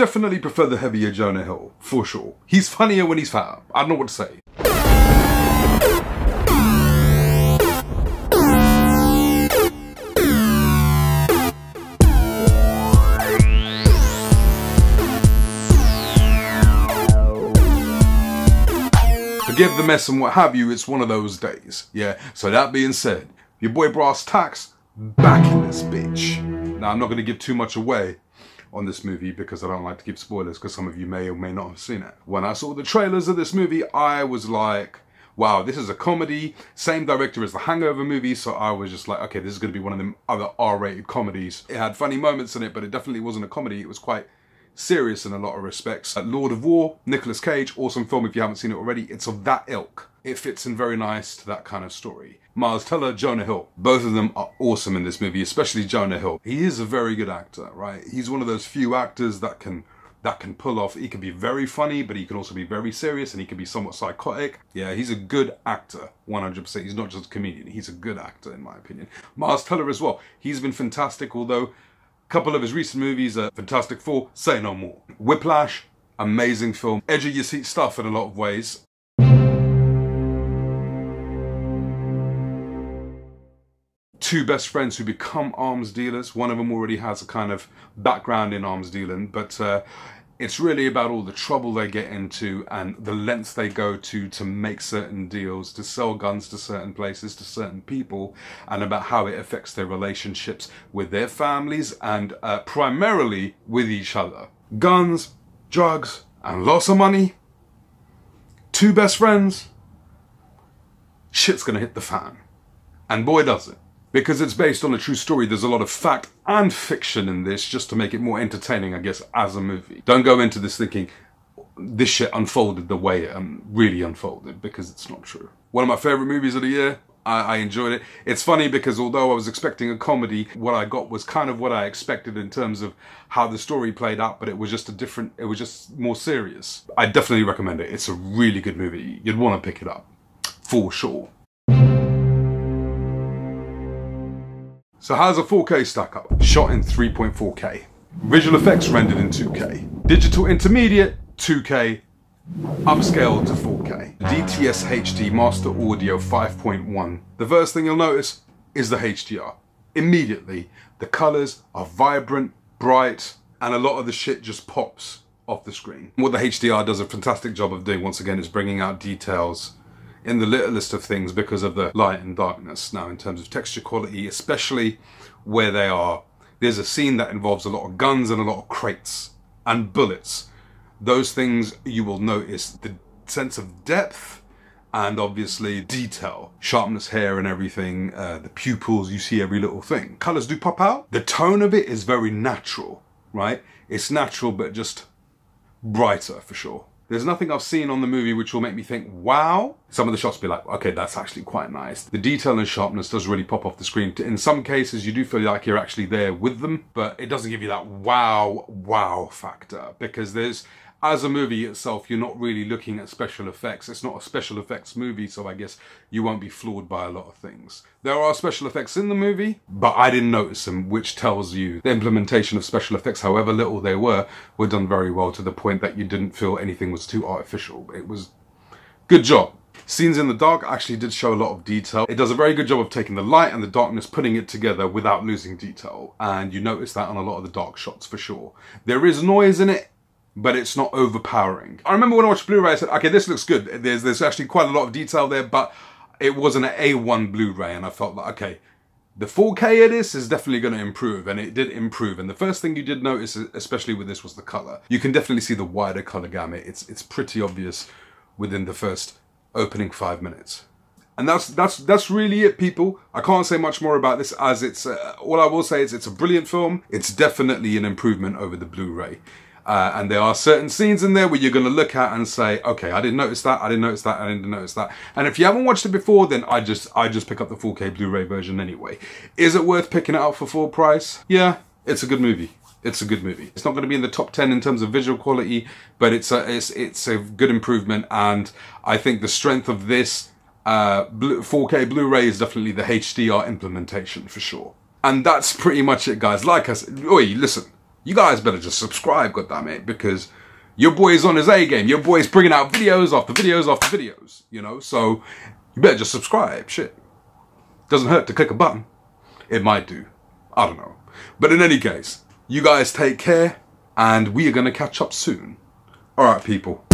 Definitely prefer the heavier Jonah Hill, for sure. He's funnier when he's fat. I don't know what to say. Forgive the mess and what have you, it's one of those days. Yeah, so that being said, your boy Brass Tax back in this bitch. Now, I'm not going to give too much away on this movie because I don't like to give spoilers because some of you may or may not have seen it. When I saw the trailers of this movie, I was like, wow, this is a comedy, same director as the Hangover movie, so I was just like, okay, this is going to be one of them other R-rated comedies. It had funny moments in it, but it definitely wasn't a comedy. It was quite serious in a lot of respects. Lord of War, Nicolas Cage, awesome film if you haven't seen it already. It's of that ilk. It fits in very nice to that kind of story. Miles Teller, Jonah Hill. Both of them are awesome in this movie, especially Jonah Hill. He is a very good actor, right? He's one of those few actors that can that can pull off. He can be very funny, but he can also be very serious and he can be somewhat psychotic. Yeah, he's a good actor, 100%. He's not just a comedian, he's a good actor, in my opinion. Miles Teller as well. He's been fantastic, although a couple of his recent movies are Fantastic Four, Say No More. Whiplash, amazing film. Edge of your seat stuff in a lot of ways. Two best friends who become arms dealers. One of them already has a kind of background in arms dealing, but uh, it's really about all the trouble they get into and the lengths they go to to make certain deals, to sell guns to certain places, to certain people, and about how it affects their relationships with their families and uh, primarily with each other. Guns, drugs, and lots of money. Two best friends. Shit's gonna hit the fan. And boy does it because it's based on a true story, there's a lot of fact and fiction in this just to make it more entertaining, I guess, as a movie. Don't go into this thinking this shit unfolded the way it um, really unfolded because it's not true. One of my favorite movies of the year. I, I enjoyed it. It's funny because although I was expecting a comedy, what I got was kind of what I expected in terms of how the story played out, but it was just a different, it was just more serious. I definitely recommend it. It's a really good movie. You'd want to pick it up for sure. So how does a 4K stack up? Shot in 3.4K. Visual effects rendered in 2K. Digital intermediate, 2K. Upscale to 4K. DTS HD Master Audio 5.1. The first thing you'll notice is the HDR. Immediately, the colors are vibrant, bright, and a lot of the shit just pops off the screen. What the HDR does a fantastic job of doing, once again, is bringing out details in the littlest of things because of the light and darkness. Now, in terms of texture quality, especially where they are, there's a scene that involves a lot of guns and a lot of crates and bullets. Those things you will notice the sense of depth and obviously detail, sharpness, hair and everything, uh, the pupils, you see every little thing. Colors do pop out. The tone of it is very natural, right? It's natural, but just brighter for sure. There's nothing I've seen on the movie which will make me think, wow. Some of the shots be like, okay, that's actually quite nice. The detail and sharpness does really pop off the screen. In some cases, you do feel like you're actually there with them, but it doesn't give you that wow, wow factor because there's as a movie itself, you're not really looking at special effects. It's not a special effects movie, so I guess you won't be floored by a lot of things. There are special effects in the movie, but I didn't notice them, which tells you the implementation of special effects, however little they were, were done very well to the point that you didn't feel anything was too artificial. It was good job. Scenes in the dark actually did show a lot of detail. It does a very good job of taking the light and the darkness, putting it together without losing detail. And you notice that on a lot of the dark shots for sure. There is noise in it, but it's not overpowering. I remember when I watched Blu-ray, I said, okay, this looks good. There's, there's actually quite a lot of detail there, but it wasn't an A1 Blu-ray, and I felt like, okay, the 4K of this is definitely going to improve, and it did improve. And the first thing you did notice, especially with this, was the color. You can definitely see the wider color gamut. It's it's pretty obvious within the first opening five minutes. And that's that's that's really it, people. I can't say much more about this as it's uh, all I will say is it's a brilliant film. It's definitely an improvement over the Blu-ray. Uh, and there are certain scenes in there where you're going to look at and say, okay, I didn't notice that, I didn't notice that, I didn't notice that. And if you haven't watched it before, then I just I just pick up the 4K Blu-ray version anyway. Is it worth picking it up for full price? Yeah, it's a good movie. It's a good movie. It's not going to be in the top 10 in terms of visual quality, but it's a, it's, it's a good improvement. And I think the strength of this uh, 4K Blu-ray is definitely the HDR implementation for sure. And that's pretty much it, guys. Like said, oi, listen you guys better just subscribe, goddammit, because your boy is on his A game. Your boy is bringing out videos after videos after videos, you know? So you better just subscribe. Shit. Doesn't hurt to click a button. It might do. I don't know. But in any case, you guys take care and we are going to catch up soon. All right, people.